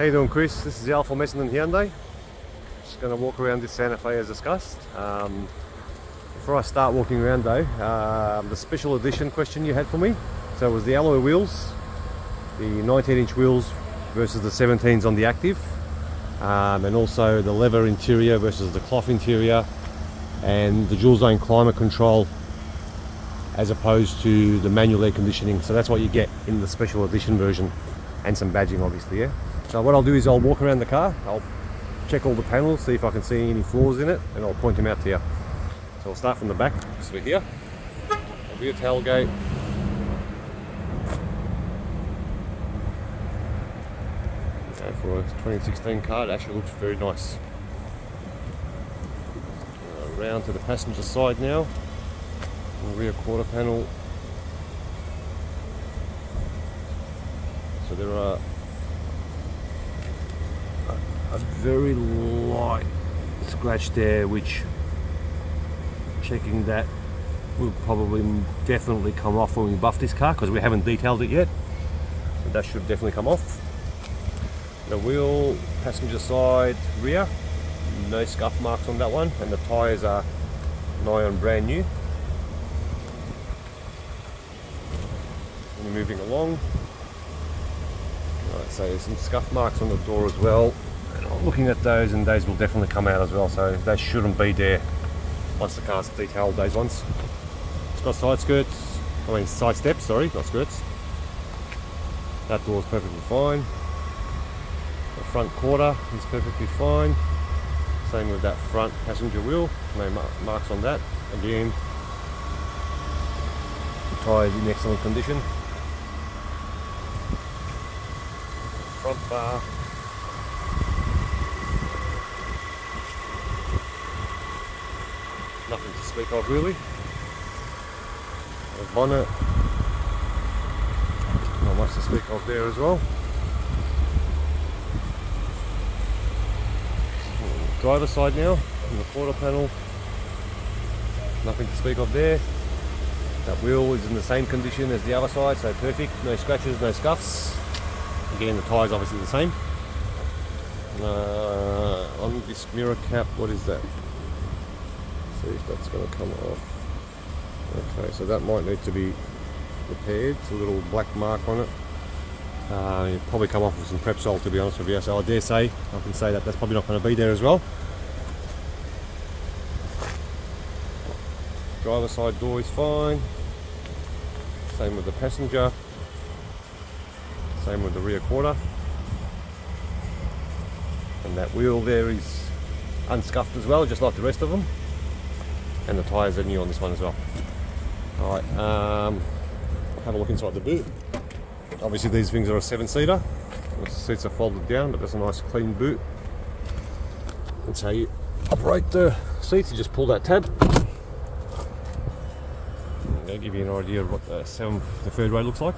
How you doing Chris? This is Al from Essendon Hyundai. Just going to walk around this Santa Fe as discussed. Um, before I start walking around though, um, the special edition question you had for me. So it was the alloy wheels, the 19 inch wheels versus the 17s on the active. Um, and also the leather interior versus the cloth interior and the dual zone climate control as opposed to the manual air conditioning so that's what you get in the special edition version and some badging obviously yeah so what I'll do is I'll walk around the car I'll check all the panels see if I can see any flaws in it and I'll point them out to you. So I'll start from the back so we're here. Rear tailgate. Okay, for a 2016 car it actually looks very nice. Uh, around to the passenger side now. Rear quarter panel. So there are a, very light scratch there which checking that will probably definitely come off when we buff this car because we haven't detailed it yet. That should definitely come off. The wheel passenger side rear. No scuff marks on that one and the tires are nigh on brand new. And moving along. So there's some scuff marks on the door as well looking at those and those will definitely come out as well so they shouldn't be there once the car's detailed those ones. It's got side skirts I mean side steps sorry not skirts. That door is perfectly fine. The front quarter is perfectly fine. Same with that front passenger wheel no marks on that. Again the tyres in excellent condition. Front bar nothing to speak of really. The bonnet. Not much to speak of there as well. Driver side now on the quarter panel. Nothing to speak of there. That wheel is in the same condition as the other side so perfect. No scratches no scuffs. Again the tyres obviously the same. Uh, on this mirror cap what is that see if that's going to come off. Okay so that might need to be repaired. It's a little black mark on it. Uh, it'll probably come off with some Prepsol to be honest with you. So I dare say I can say that that's probably not going to be there as well. Driver side door is fine. Same with the passenger. Same with the rear quarter. And that wheel there is unscuffed as well just like the rest of them and the tyres are new on this one as well. Alright um, have a look inside the boot. Obviously these things are a seven seater the seats are folded down but there's a nice clean boot. That's how you operate the seats. You just pull that tab. I'll give you an idea of what the, seven, the third row looks like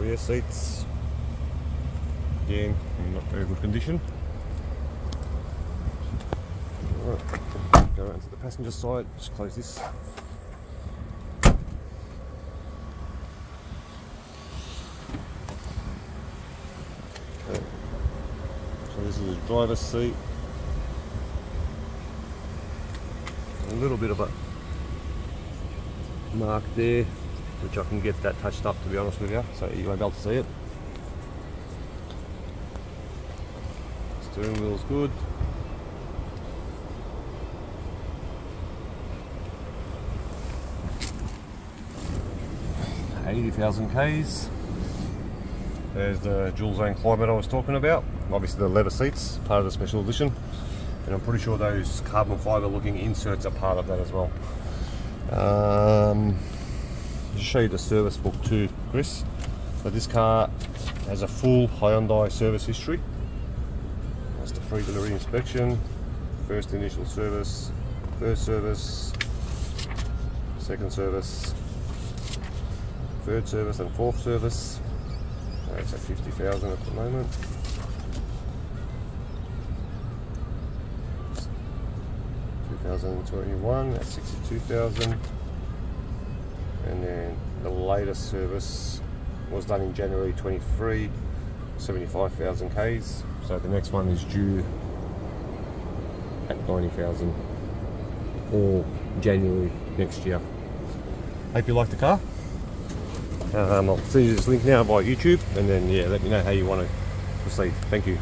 rear seats again in not very good condition go around to the passenger side, just close this. Okay. So this is the driver's seat. A little bit of a mark there, which I can get that touched up to be honest with you, so you won't be able to see it. Steering wheel's good. 80,000 Ks. There's the dual zone climate I was talking about. Obviously the leather seats, part of the special edition. And I'm pretty sure those carbon fibre looking inserts are part of that as well. Um, just show you the service book too, Chris. So this car has a full Hyundai service history. That's the pre-delivery inspection, first initial service, first service, second service, third service and fourth service. Uh, That's at 50,000 at the moment. 2021 at 62,000 and then the latest service was done in January 23 75,000 Ks. So the next one is due at 90,000 or January next year. Hope you like the car. Um, I'll send you this link now via YouTube and then yeah let me know how you want to proceed. Thank you